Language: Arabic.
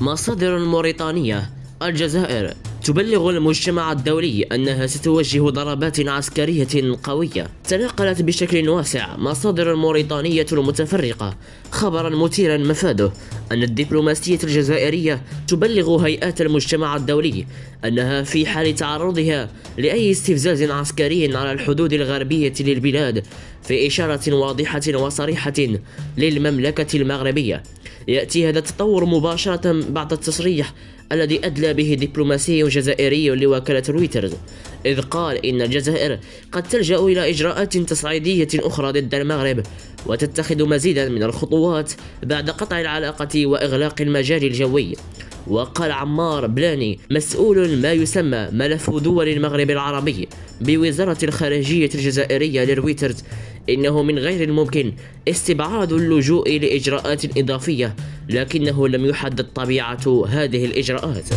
مصادر موريتانية. الجزائر. تبلغ المجتمع الدولي أنها ستوجه ضربات عسكرية قوية. تناقلت بشكل واسع مصادر موريتانية المتفرقة. خبرا مثيرا مفاده أن الدبلوماسية الجزائرية تبلغ هيئات المجتمع الدولي أنها في حال تعرضها لأي استفزاز عسكري على الحدود الغربية للبلاد في إشارة واضحة وصريحة للمملكة المغربية. يأتي هذا التطور مباشرة بعد التصريح الذي أدلى به دبلوماسي جزائري لوكالة رويترز إذ قال إن الجزائر قد تلجأ إلى إجراءات تصعيدية أخرى ضد المغرب وتتخذ مزيدا من الخطوات بعد قطع العلاقة وإغلاق المجال الجوي. وقال عمار بلاني مسؤول ما يسمى ملف دول المغرب العربي بوزارة الخارجية الجزائرية لرويترز إنه من غير الممكن استبعاد اللجوء لإجراءات إضافية لكنه لم يحدد طبيعة هذه الإجراءات.